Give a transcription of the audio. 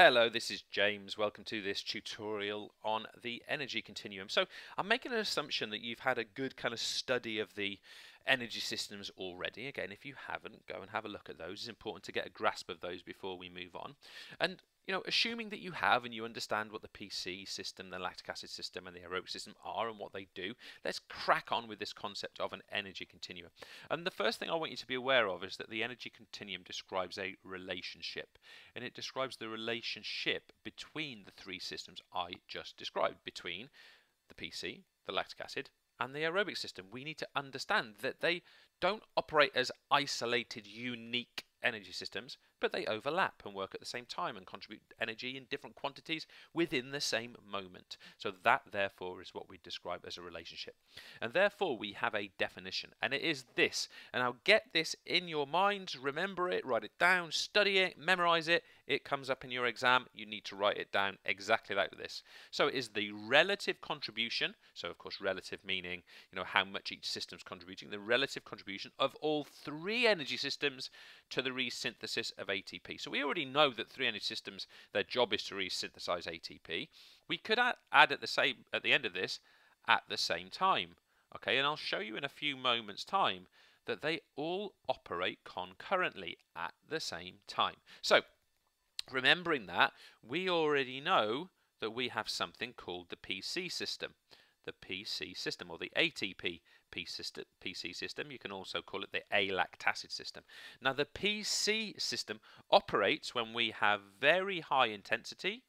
Hello, this is James. Welcome to this tutorial on the energy continuum. So I'm making an assumption that you've had a good kind of study of the energy systems already. Again, if you haven't, go and have a look at those. It's important to get a grasp of those before we move on. And you know, assuming that you have and you understand what the PC system, the lactic acid system, and the aerobic system are and what they do, let's crack on with this concept of an energy continuum. And the first thing I want you to be aware of is that the energy continuum describes a relationship, and it describes the relationship between the three systems I just described, between the PC, the lactic acid, and the aerobic system. We need to understand that they don't operate as isolated, unique energy systems, but they overlap and work at the same time and contribute energy in different quantities within the same moment. So that therefore is what we describe as a relationship. And therefore we have a definition and it is this. And I'll get this in your minds, remember it, write it down, study it, memorize it. It comes up in your exam, you need to write it down exactly like this. So it is the relative contribution, so of course relative meaning, you know, how much each system is contributing, the relative contribution of all three energy systems to the resynthesis of ATP. So we already know that three energy systems, their job is to resynthesize ATP. We could add, add at the same at the end of this at the same time. Okay, and I'll show you in a few moments' time that they all operate concurrently at the same time. So, remembering that, we already know that we have something called the PC system. The PC system, or the ATP PC system. You can also call it the alactacid system. Now the PC system operates when we have very high intensity